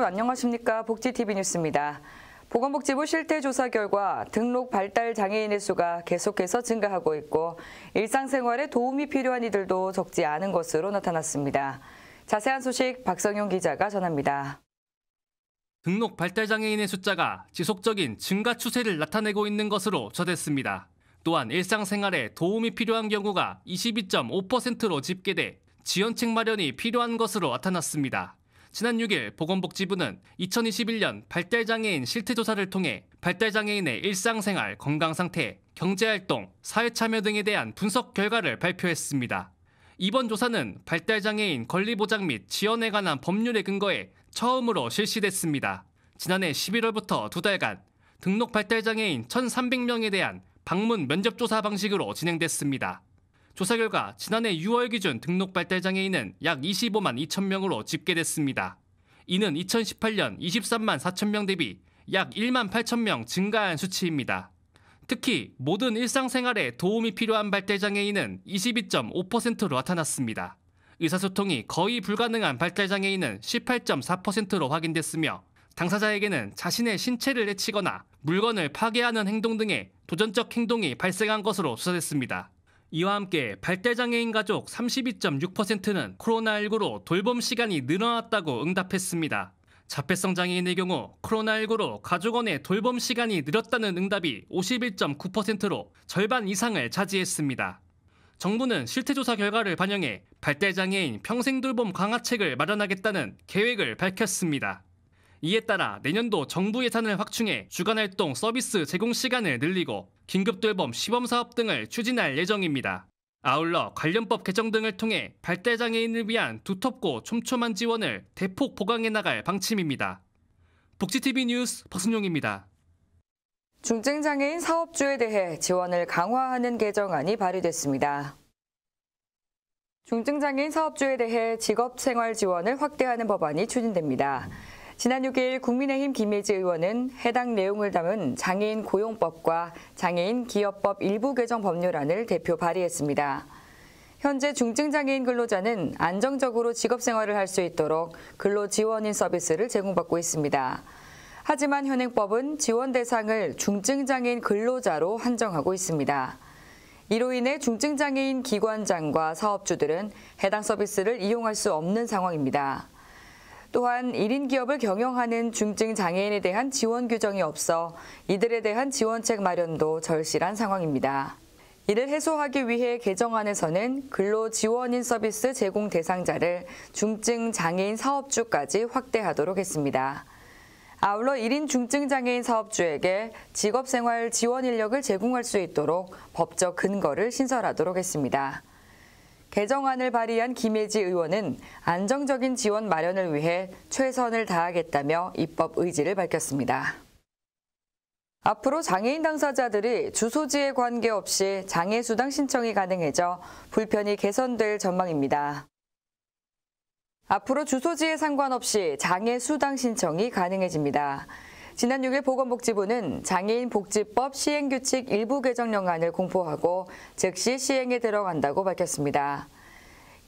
여러분 안녕하십니까? 복지TV 뉴스입니다. 보건복지부 실태조사 결과 등록 발달 장애인의 수가 계속해서 증가하고 있고 일상생활에 도움이 필요한 이들도 적지 않은 것으로 나타났습니다. 자세한 소식 박성용 기자가 전합니다. 등록 발달 장애인의 숫자가 지속적인 증가 추세를 나타내고 있는 것으로 전했습니다. 또한 일상생활에 도움이 필요한 경우가 22.5%로 집계돼 지원책 마련이 필요한 것으로 나타났습니다. 지난 6일 보건복지부는 2021년 발달장애인 실태조사를 통해 발달장애인의 일상생활, 건강상태, 경제활동, 사회참여 등에 대한 분석 결과를 발표했습니다. 이번 조사는 발달장애인 권리보장 및 지원에 관한 법률에 근거해 처음으로 실시됐습니다. 지난해 11월부터 두 달간 등록 발달장애인 1,300명에 대한 방문 면접조사 방식으로 진행됐습니다. 조사 결과 지난해 6월 기준 등록 발달 장애인은 약 25만 2천 명으로 집계됐습니다. 이는 2018년 23만 4천 명 대비 약 1만 8천 명 증가한 수치입니다. 특히 모든 일상생활에 도움이 필요한 발달 장애인은 22.5%로 나타났습니다. 의사소통이 거의 불가능한 발달 장애인은 18.4%로 확인됐으며 당사자에게는 자신의 신체를 해치거나 물건을 파괴하는 행동 등의 도전적 행동이 발생한 것으로 수사됐습니다. 이와 함께 발달장애인 가족 32.6%는 코로나19로 돌봄 시간이 늘어났다고 응답했습니다. 자폐성 장애인의 경우 코로나19로 가족원의 돌봄 시간이 늘었다는 응답이 51.9%로 절반 이상을 차지했습니다. 정부는 실태조사 결과를 반영해 발달장애인 평생돌봄 강화책을 마련하겠다는 계획을 밝혔습니다. 이에 따라 내년도 정부 예산을 확충해 주간활동 서비스 제공 시간을 늘리고 긴급돌봄 시범사업 등을 추진할 예정입니다. 아울러 관련법 개정 등을 통해 발달장애인을 위한 두텁고 촘촘한 지원을 대폭 보강해 나갈 방침입니다. 복지TV 뉴스 박순용입니다. 중증장애인 사업주에 대해 지원을 강화하는 개정안이 발의됐습니다. 중증장애인 사업주에 대해 직업생활 지원을 확대하는 법안이 추진됩니다. 지난 6일 국민의힘 김예지 의원은 해당 내용을 담은 장애인 고용법과 장애인 기업법 일부 개정 법률안을 대표 발의했습니다. 현재 중증장애인 근로자는 안정적으로 직업생활을 할 수 있도록 근로지원인 서비스를 제공받고 있습니다. 하지만 현행법은 지원 대상을 중증장애인 근로자로 한정하고 있습니다. 이로 인해 중증장애인 기관장과 사업주들은 해당 서비스를 이용할 수 없는 상황입니다. 또한 1인 기업을 경영하는 중증 장애인에 대한 지원 규정이 없어 이들에 대한 지원책 마련도 절실한 상황입니다. 이를 해소하기 위해 개정안에서는 근로지원인 서비스 제공 대상자를 중증 장애인 사업주까지 확대하도록 했습니다. 아울러 1인 중증 장애인 사업주에게 직업생활 지원 인력을 제공할 수 있도록 법적 근거를 신설하도록 했습니다. 개정안을 발의한 김혜지 의원은 안정적인 지원 마련을 위해 최선을 다하겠다며 입법 의지를 밝혔습니다. 앞으로 장애인 당사자들이 주소지에 관계없이 장애수당 신청이 가능해져 불편이 개선될 전망입니다. 앞으로 주소지에 상관없이 장애수당 신청이 가능해집니다. 지난 6일 보건복지부는 장애인 복지법 시행규칙 일부 개정령안을 공포하고 즉시 시행에 들어간다고 밝혔습니다.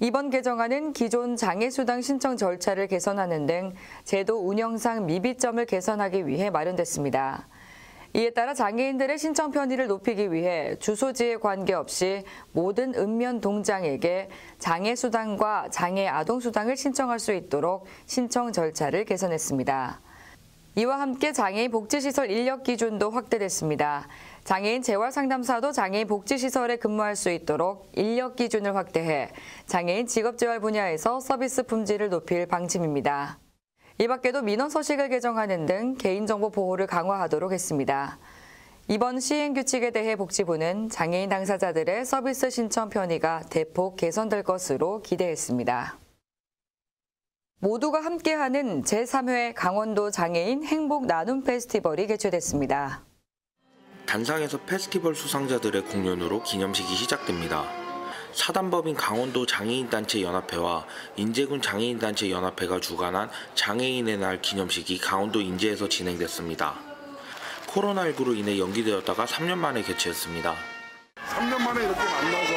이번 개정안은 기존 장애수당 신청 절차를 개선하는 등 제도 운영상 미비점을 개선하기 위해 마련됐습니다. 이에 따라 장애인들의 신청 편의를 높이기 위해 주소지에 관계없이 모든 읍면 동장에게 장애수당과 장애아동수당을 신청할 수 있도록 신청 절차를 개선했습니다. 이와 함께 장애인 복지시설 인력 기준도 확대됐습니다. 장애인 재활상담사도 장애인 복지시설에 근무할 수 있도록 인력 기준을 확대해 장애인 직업재활 분야에서 서비스 품질을 높일 방침입니다. 이 밖에도 민원 서식을 개정하는 등 개인정보 보호를 강화하도록 했습니다. 이번 시행 규칙에 대해 복지부는 장애인 당사자들의 서비스 신청 편의가 대폭 개선될 것으로 기대했습니다. 모두가 함께하는 제3회 강원도 장애인 행복 나눔 페스티벌이 개최됐습니다. 단상에서 페스티벌 수상자들의 공연으로 기념식이 시작됩니다. 사단법인 강원도 장애인단체 연합회와 인제군 장애인단체 연합회가 주관한 장애인의 날 기념식이 강원도 인제에서 진행됐습니다. 코로나19로 인해 연기되었다가 3년 만에 개최했습니다. 3년 만에 이렇게 만나서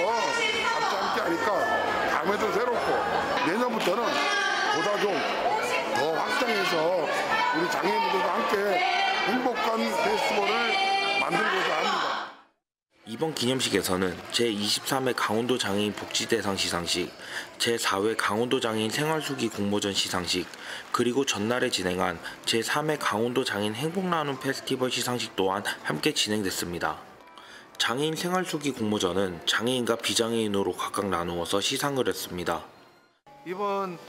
같이 함께 하니까 확대 확장해서 우리 장애인들과 함께 행복한 페스티벌을 만들고자 합니다. 이번 기념식에서는 제23회 강원도 장애인 복지대상 시상식, 제4회 강원도 장애인 생활수기 공모전 시상식, 그리고 전날에 진행한 제3회 강원도 장애인 행복나눔 페스티벌 시상식 또한 함께 진행됐습니다. 장애인 생활수기 공모전은 장애인과 비장애인으로 각각 나누어서 시상을 했습니다. 이번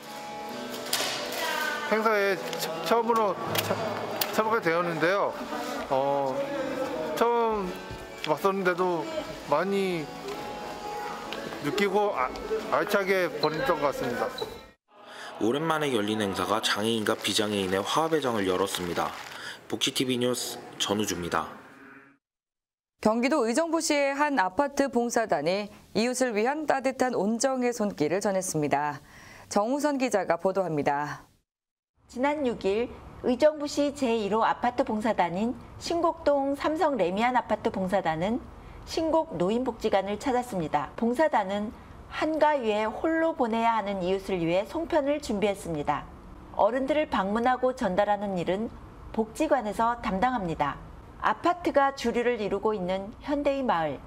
행사에 처- 처음으로 참- 참가가 되었는데요. 어, 처음 왔었는데도 많이 느끼고 아, 알차게 보냈던 것 같습니다. 오랜만에 열린 행사가 장애인과 비장애인의 화합의 장을 열었습니다. 복지TV 뉴스 전우주입니다. 경기도 의정부시의 한 아파트 봉사단이 이웃을 위한 따뜻한 온정의 손길을 전했습니다. 정우선 기자가 보도합니다. 지난 6일 의정부시 제1호 아파트 봉사단인 신곡동 삼성 레미안 아파트 봉사단은 신곡 노인복지관을 찾았습니다. 봉사단은 한가위에 홀로 보내야 하는 이웃을 위해 송편을 준비했습니다. 어른들을 방문하고 전달하는 일은 복지관에서 담당합니다. 아파트가 주류를 이루고 있는 현대의 마을.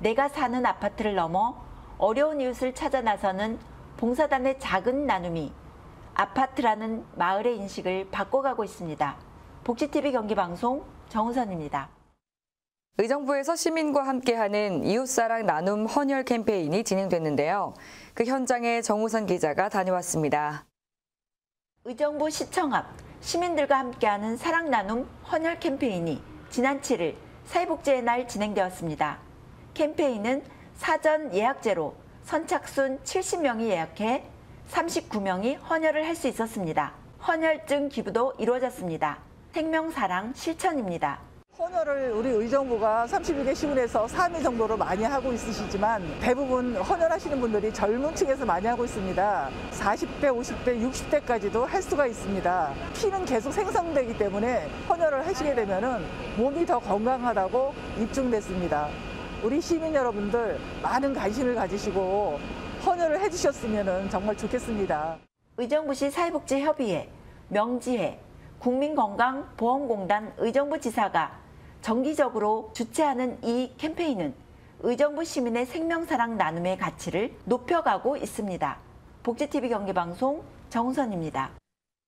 내가 사는 아파트를 넘어 어려운 이웃을 찾아 나서는 봉사단의 작은 나눔이 아파트라는 마을의 인식을 바꿔가고 있습니다. 복지TV 경기방송 정우선입니다. 의정부에서 시민과 함께하는 이웃사랑 나눔 헌혈 캠페인이 진행됐는데요. 그 현장에 정우선 기자가 다녀왔습니다. 의정부 시청 앞 시민들과 함께하는 사랑 나눔 헌혈 캠페인이 지난 7일 사회복지의 날 진행되었습니다. 캠페인은 사전 예약제로 선착순 70명이 예약해 39명이 헌혈을 할 수 있었습니다. 헌혈증 기부도 이루어졌습니다. 생명사랑 실천입니다. 헌혈을 우리 의정부가 32개 시군에서 3회 정도로 많이 하고 있으시지만 대부분 헌혈하시는 분들이 젊은 층에서 많이 하고 있습니다. 40대, 50대, 60대까지도 할 수가 있습니다. 피는 계속 생성되기 때문에 헌혈을 하시게 되면 몸이 더 건강하다고 입증됐습니다. 우리 시민 여러분들 많은 관심을 가지시고 헌혈을 해주셨으면 정말 좋겠습니다. 의정부시 사회복지협의회, 명지회, 국민건강보험공단 의정부 지사가 정기적으로 주최하는 이 캠페인은 의정부 시민의 생명사랑 나눔의 가치를 높여가고 있습니다. 복지TV 경기방송 정우선입니다.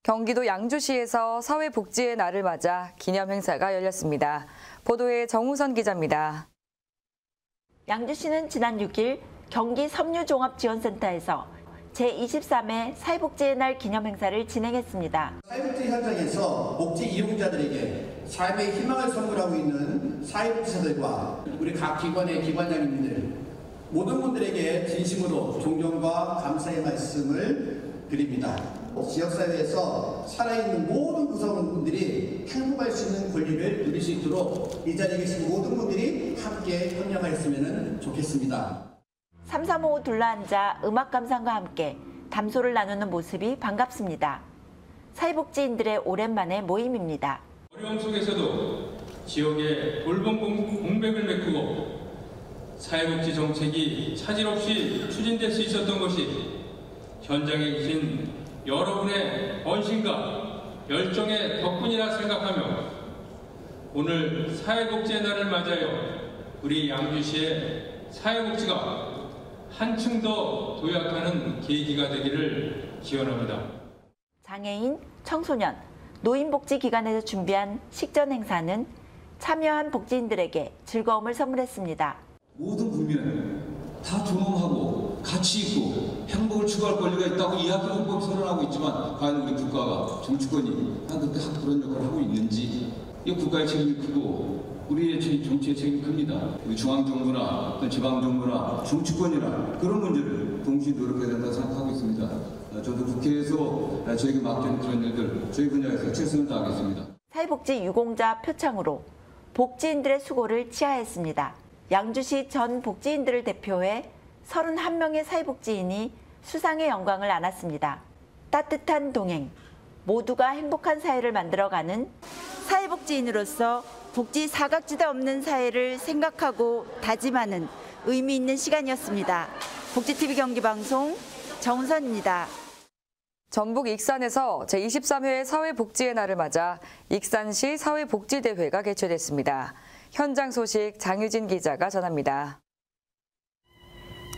경기도 양주시에서 사회복지의 날을 맞아 기념 행사가 열렸습니다. 보도에 정우선 기자입니다. 양주시는 지난 6일 경기 섬유종합지원센터에서 제23회 사회복지의 날 기념 행사를 진행했습니다. 사회복지 현장에서 복지 이용자들에게 삶의 희망을 선물하고 있는 사회복지사들과 우리 각 기관의 기관장님들 모든 분들에게 진심으로 존경과 감사의 말씀을 드립니다. 지역사회에서 살아있는 모든 구성원분들이 행복할 수 있는 권리를 누릴 수 있도록 이 자리에 계신 모든 분들이 함께 협력하였으면 좋겠습니다. 삼삼오오 둘러앉아 음악 감상과 함께 담소를 나누는 모습이 반갑습니다. 사회복지인들의 오랜만의 모임입니다. 어려움 속에서도 지역의 돌봄 공- 공백을 메꾸고 사회복지 정책이 차질 없이 추진될 수 있었던 것이 현장에 계신 여러분의 헌신과 열정의 덕분이라 생각하며 오늘 사회복지의 날을 맞아요 우리 양주시의 사회복지가 한층 더 도약하는 계기가 되기를 기원합니다. 장애인, 청소년, 노인복지기관에서 준비한 식전 행사는 참여한 복지인들에게 즐거움을 선물했습니다. 모든 국민은 다 존엄하고 가치 있고 행복을 추구할 권리가 있다고 이야기 헌법이 선언하고 있지만 과연 우리 국가가 정치권이 한 그때 한 그런 역할을 하고 있는지 이 국가의 책임이 크고 우리의 제- 정치의 책임이 큽니다. 우리 중앙정부나 지방정부나 정치권이나 그런 문제를 동시에 노력해야 된다고 생각하고 있습니다. 아, 저도 국회에서 아, 저에게 맡겨진 그런 일들 저희 분야에서 최선을 다하겠습니다. 사회복지 유공자 표창으로 복지인들의 수고를 치하했습니다. 양주시 전 복지인들을 대표해 31명의 사회복지인이 수상의 영광을 안았습니다. 따뜻한 동행, 모두가 행복한 사회를 만들어가는 사회복지인으로서 복지 사각지대 없는 사회를 생각하고 다짐하는 의미 있는 시간이었습니다. 복지TV 경기방송 정선입니다. 전북 익산에서 제23회 사회복지의 날을 맞아 익산시 사회복지대회가 개최됐습니다. 현장 소식 장유진 기자가 전합니다.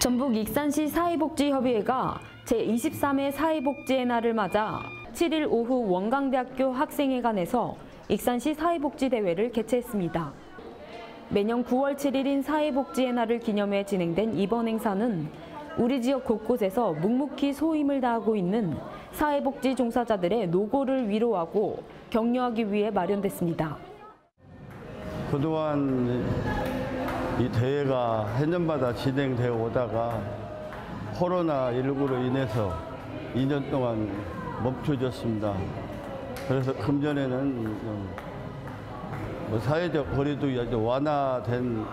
전북 익산시 사회복지협의회가 제23회 사회복지의 날을 맞아 7일 오후 원광대학교 학생회관에서 익산시 사회복지대회를 개최했습니다. 매년 9월 7일인 사회복지의 날을 기념해 진행된 이번 행사는 우리 지역 곳곳에서 묵묵히 소임을 다하고 있는 사회복지 종사자들의 노고를 위로하고 격려하기 위해 마련됐습니다. 그동안 이 대회가 해년마다 진행되어 오다가 코로나19로 인해서 2년 동안 멈춰졌습니다. 그래서 금년에는 뭐 사회적 거리도 이제 완화된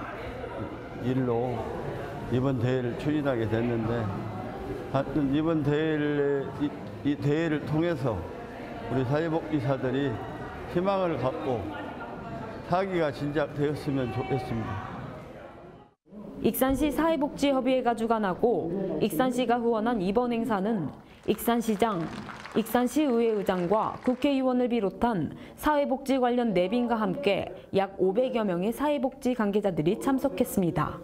일로 이번 대회를 추진하게 됐는데 하여튼 이번 대회를 이, 이 대회를 통해서 우리 사회복지사들이 희망을 갖고 사기가 진작되었으면 좋겠습니다. 익산시 사회복지협의회가 주관하고 익산시가 후원한 이번 행사는 익산시장, 익산시 의회의장과 국회의원을 비롯한 사회복지 관련 내빈과 함께 약 500여 명의 사회복지 관계자들이 참석했습니다.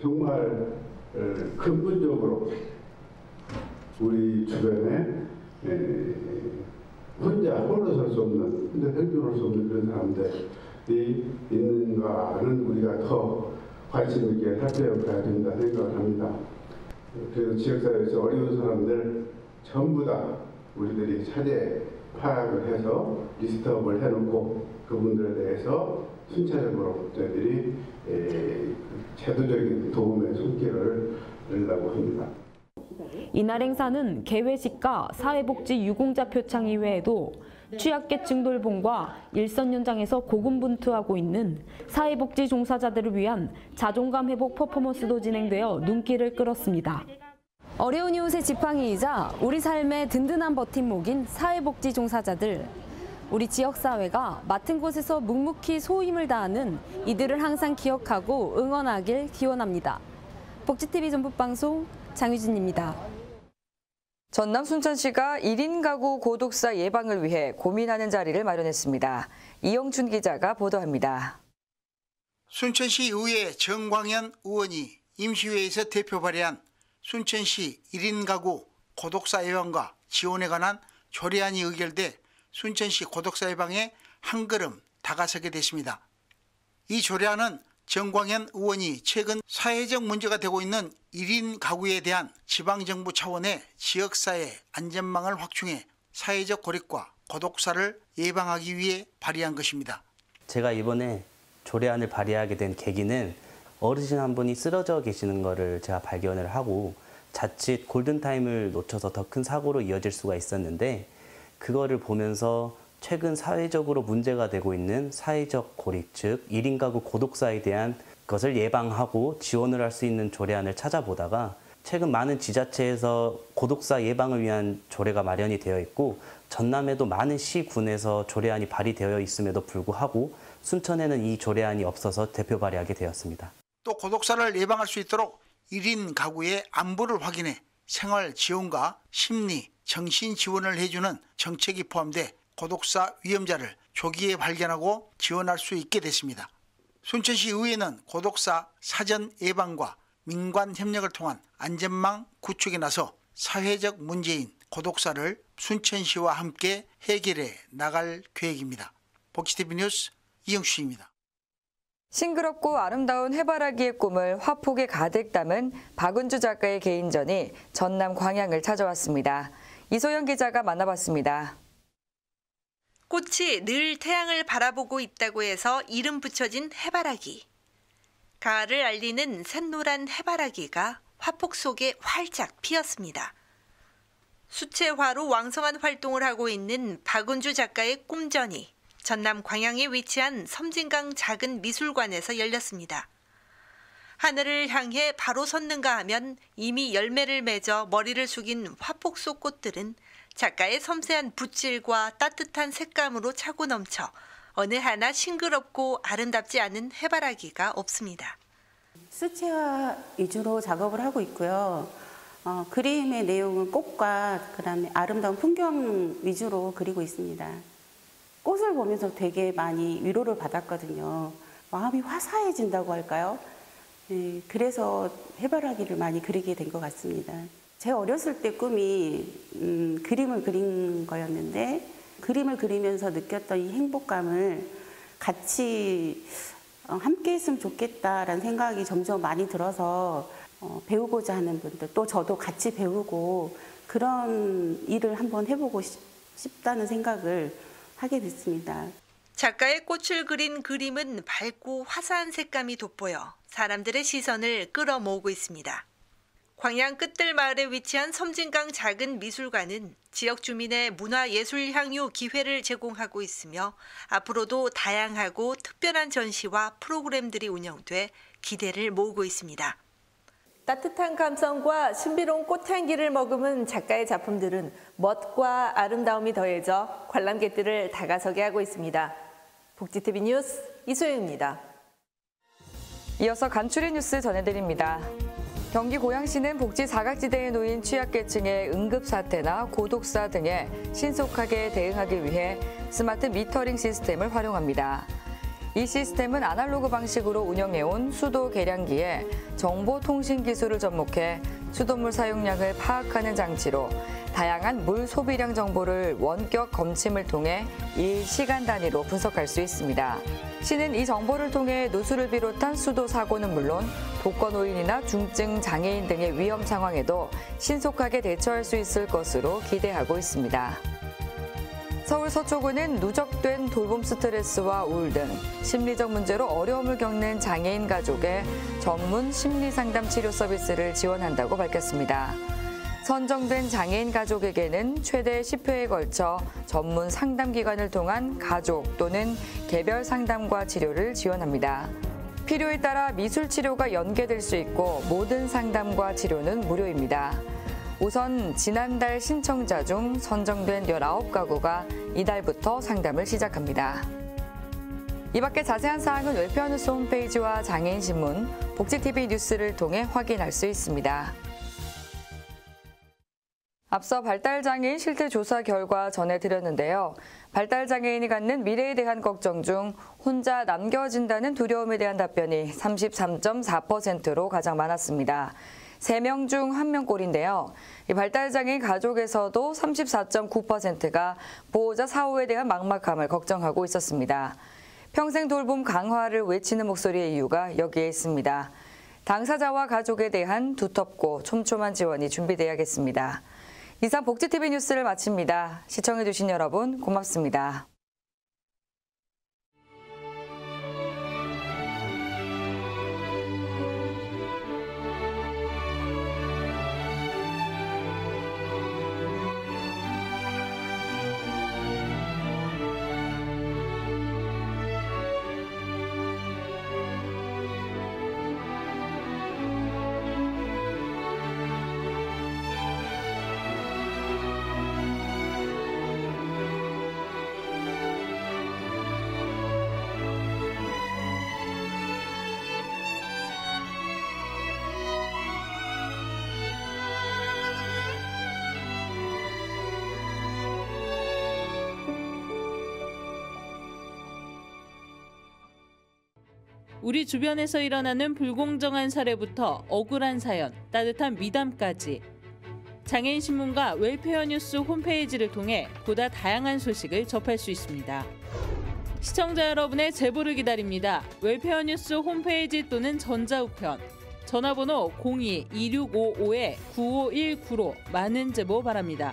정말 근본적으로 우리 주변에 혼자 홀로 설수 없는, 혼자 생존할 수 없는 그런 사람들이 있는가는 우리가 더 관심 있게 살펴봐야 된다 생각을 합니다. 그래서 지역사회에서 어려운 사람들 전부 다 우리들이 차례 파악을 해서 리스트업을 해놓고 그분들에 대해서 순차적으로 저희들이 제도적인 도움의 손길을 내려고 합니다. 이날 행사는 개회식과 사회복지 유공자 표창 이외에도 취약계층 돌봄과 일선 현장에서 고군분투하고 있는 사회복지 종사자들을 위한 자존감 회복 퍼포먼스도 진행되어 눈길을 끌었습니다. 어려운 이웃의 지팡이이자 우리 삶의 든든한 버팀목인 사회복지 종사자들. 우리 지역사회가 맡은 곳에서 묵묵히 소임을 다하는 이들을 항상 기억하고 응원하길 기원합니다. 복지TV 전북방송 장유진입니다. 전남 순천시가 1인 가구 고독사 예방을 위해 고민하는 자리를 마련했습니다. 이영준 기자가 보도합니다. 순천시 의회 정광현 의원이 임시회에서 대표 발의한 순천시 1인 가구 고독사 예방과 지원에 관한 조례안이 의결돼 순천시 고독사 예방에 한 걸음 다가서게 됐습니다. 이 조례안은 정광현 의원이 최근 사회적 문제가 되고 있는 1인 가구에 대한 지방정부 차원의 지역사회 안전망을 확충해 사회적 고립과 고독사를 예방하기 위해 발의한 것입니다. 제가 이번에 조례안을 발의하게 된 계기는 어르신 한 분이 쓰러져 계시는 것을 제가 발견을 하고 자칫 골든타임을 놓쳐서 더 큰 사고로 이어질 수가 있었는데 그거를 보면서 최근 사회적으로 문제가 되고 있는 사회적 고립, 즉 1인 가구 고독사에 대한 것을 예방하고 지원을 할 수 있는 조례안을 찾아보다가 최근 많은 지자체에서 고독사 예방을 위한 조례가 마련이 되어 있고 전남에도 많은 시군에서 조례안이 발의되어 있음에도 불구하고 순천에는 이 조례안이 없어서 대표 발의하게 되었습니다. 또 고독사를 예방할 수 있도록 1인 가구의 안부를 확인해 생활 지원과 심리, 정신 지원을 해주는 정책이 포함돼 고독사 위험자를 조기에 발견하고 지원할 수 있게 됐습니다. 순천시 의회는 고독사 사전 예방과 민관 협력을 통한 안전망 구축에 나서 사회적 문제인 고독사를 순천시와 함께 해결해 나갈 계획입니다. 복지TV 뉴스 이영수입니다. 싱그럽고 아름다운 해바라기의 꿈을 화폭에 가득 담은 박은주 작가의 개인전이 전남 광양을 찾아왔습니다. 이소영 기자가 만나봤습니다. 꽃이 늘 태양을 바라보고 있다고 해서 이름 붙여진 해바라기. 가을을 알리는 샛노란 해바라기가 화폭 속에 활짝 피었습니다. 수채화로 왕성한 활동을 하고 있는 박은주 작가의 꿈전이 전남 광양에 위치한 섬진강 작은 미술관에서 열렸습니다. 하늘을 향해 바로 섰는가 하면 이미 열매를 맺어 머리를 숙인 화폭 속 꽃들은 작가의 섬세한 붓질과 따뜻한 색감으로 차고 넘쳐 어느 하나 싱그럽고 아름답지 않은 해바라기가 없습니다. 수채화 위주로 작업을 하고 있고요. 어, 그림의 내용은 꽃과 그다음에 아름다운 풍경 위주로 그리고 있습니다. 꽃을 보면서 되게 많이 위로를 받았거든요. 마음이 화사해진다고 할까요? 네, 그래서 해바라기를 많이 그리게 된 것 같습니다. 제 어렸을 때 꿈이 음, 그림을 그린 거였는데 그림을 그리면서 느꼈던 이 행복감을 같이 어, 함께 했으면 좋겠다라는 생각이 점점 많이 들어서 어, 배우고자 하는 분들 또 저도 같이 배우고 그런 일을 한번 해보고 싶다는 생각을 하게 됐습니다. 작가의 꽃을 그린 그림은 밝고 화사한 색감이 돋보여 사람들의 시선을 끌어모으고 있습니다. 광양 끝들 마을에 위치한 섬진강 작은 미술관은 지역 주민의 문화예술 향유 기회를 제공하고 있으며 앞으로도 다양하고 특별한 전시와 프로그램들이 운영돼 기대를 모으고 있습니다. 따뜻한 감성과 신비로운 꽃향기를 머금은 작가의 작품들은 멋과 아름다움이 더해져 관람객들을 다가서게 하고 있습니다. 복지TV 뉴스 이소영입니다. 이어서 간추린 뉴스 전해드립니다. 경기 고양시는 복지 사각지대에 놓인 취약계층의 응급사태나 고독사 등에 신속하게 대응하기 위해 스마트 미터링 시스템을 활용합니다. 이 시스템은 아날로그 방식으로 운영해온 수도 계량기에 정보통신 기술을 접목해 수돗물 사용량을 파악하는 장치로 다양한 물 소비량 정보를 원격 검침을 통해 일시간 단위로 분석할 수 있습니다. 시는 이 정보를 통해 누수를 비롯한 수도 사고는 물론 독거노인이나 중증 장애인 등의 위험 상황에도 신속하게 대처할 수 있을 것으로 기대하고 있습니다. 서울 서초구는 누적된 돌봄 스트레스와 우울 등 심리적 문제로 어려움을 겪는 장애인 가족의 전문 심리 상담 치료 서비스를 지원한다고 밝혔습니다. 선정된 장애인 가족에게는 최대 10회에 걸쳐 전문 상담 기관을 통한 가족 또는 개별 상담과 치료를 지원합니다. 필요에 따라 미술 치료가 연계될 수 있고 모든 상담과 치료는 무료입니다. 우선 지난달 신청자 중 선정된 19가구가 이달부터 상담을 시작합니다. 이 밖에 자세한 사항은 웰페어 뉴스 홈페이지와 장애인 신문, 복지TV 뉴스를 통해 확인할 수 있습니다. 앞서 발달장애인 실태조사 결과 전해드렸는데요. 발달장애인이 갖는 미래에 대한 걱정 중 혼자 남겨진다는 두려움에 대한 답변이 33.4%로 가장 많았습니다. 3명 중 1명꼴인데요. 발달장애인 가족에서도 34.9%가 보호자 사후에 대한 막막함을 걱정하고 있었습니다. 평생 돌봄 강화를 외치는 목소리의 이유가 여기에 있습니다. 당사자와 가족에 대한 두텁고 촘촘한 지원이 준비돼야겠습니다. 이상 복지TV 뉴스를 마칩니다. 시청해주신 여러분 고맙습니다. 우리 주변에서 일어나는 불공정한 사례부터 억울한 사연, 따뜻한 미담까지 장애인 신문과 웰페어 뉴스 홈페이지를 통해 보다 다양한 소식을 접할 수 있습니다. 시청자 여러분의 제보를 기다립니다. 웰페어 뉴스 홈페이지 또는 전자우편, 전화번호 02-2655-9519로 많은 제보 바랍니다.